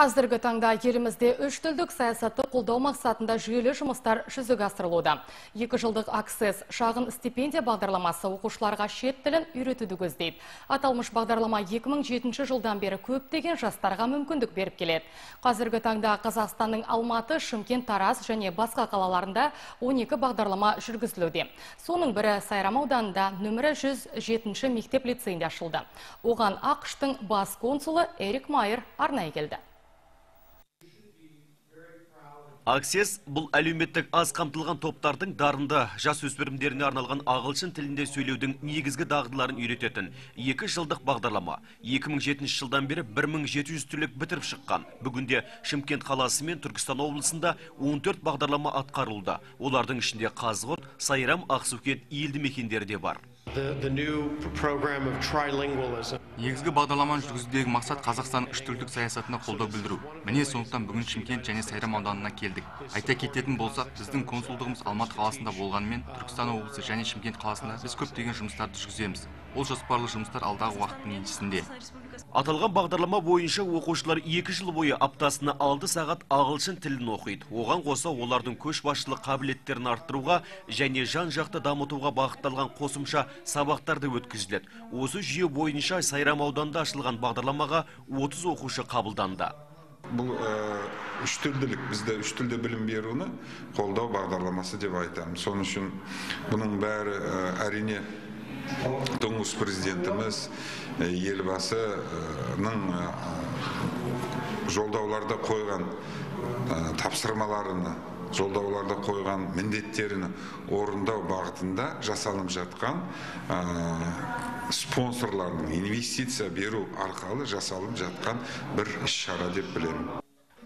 Қазіргі таңда елімізде үш тілдік саясатты қолдау мақсатында жүйелі жұмыстар жүзеге асырылуда. Екі жылдық аксес шағын стипендия бағдарламасы оқушыларға шет тілін үйретуді көздейді. Аталмыш бағдарлама 2007 жылдан бері көптеген жастарға мүмкіндік беріп келеді. Қазіргі таңда Қазақстанның Алматы, Шымкент, Тараз және басқа қалаларында 12 бағдарлама жүргізілуде. Соның бірі Сайрам ауданында нөмірі 107 мектеп лицейінде ашылды. Оған ақштың бас консулы Эрик Майер арнайы келді. Аксес бұл әлеуметтік аз қамтылған топтардың дарынды жас өспірімдеріне арналған ағылшын тілінде сөйлеудің негізгі дағдыларын үйрететін екі жылдық бағдарлама. 2007 жылдан бері 1700 түлек бітіріп шыққан. Бүгінде шымкент қаласы мен түркістан облысында 14 бағдарлама атқарылды олардың ішінде қазығұрт сайрам ақсукет елді мекендері де бар. Негізгі бағдарламаны жүргізудегі мақсат қазақстан үш тілдік саясатына қолдау білдіру. Міне сондықтан бүгін шымкент және сайрам ауданына келдік. Айта кететін болсақ біздің консулдығымыз алматы қаласында болғанымен түркістан облысы және шымкент қаласында біз көптеген жұмыстарды жүргіземіз. Ол жоспарлы жұмыстар алдағы уақыттың еншісінде. Аталған бағдарлама бойынша оқушылар екі жыл бойы аптасына алты сағат ағылшын тілін оқиды. Оған қоса олардың көшбасшылық қабілеттерін арттыруға және жан жақты дамытуға бағытталған қосымша сабақтар да өткізіледі. Осы жүйе бойынша сайрам ауданында ашылған бағдарламаға 30 оқушы қабылданды. Бұл үш тілділік. Бізде үш тілде білім беруні қолдау бағдарламасы деп айтамын. Соның үшін бұның бәрі әрине тұңғыш президентіміз елбасының жолдауларда қойған тапсырмаларыны жолдауларда қойған міндеттерін орындау бағытында жасалып жатқан спонсорлардың инвестиция беру арқылы жасалып жатқан бір іс шара деп білемін.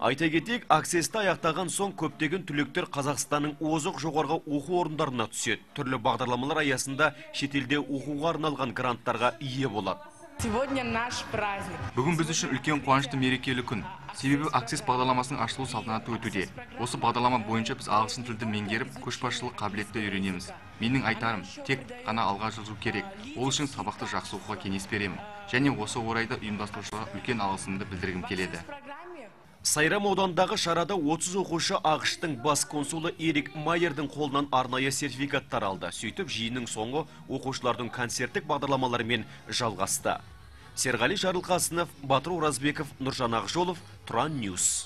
Айта кетейік, аксесті аяқтаған соң көптеген түлектер Қазақстанның озық жоғарғы оқу орындарына түседі. Түрлі бағдарламалар аясында шетелде оқуға арналған гранттарға ие болады. Сегодня наш праздник. Бүгін біз үшін үлкен қуанышты мерекелі күн. Себебі аксес бағдарламасының ашылу салтанаты өтуде. Осы бағдарлама бойынша біз ағылшын тілді меңгеріп, көшбасшылық қабілетті үйренеміз. Менің айтарым, тек қана алға жылжу керек. Ол үшін сабақты жақсы оқуға кеңес беремін. Және осы орайда ұйымдастырушыларға үлкен алғысымды білдіргім келеді. Сайрам аудандағы шарада 30 оқушы ағыштың бас консулы Эрик Майердің қолынан арнайы сертификаттар алды. Сөйтіп жиынның соңы оқушылардың концерттік бағдарламаларымен жалғасты. Серғали Жарылқасынов, Батыр Оразбеков, Нұржан Ақжолов, Тұран Ньюс.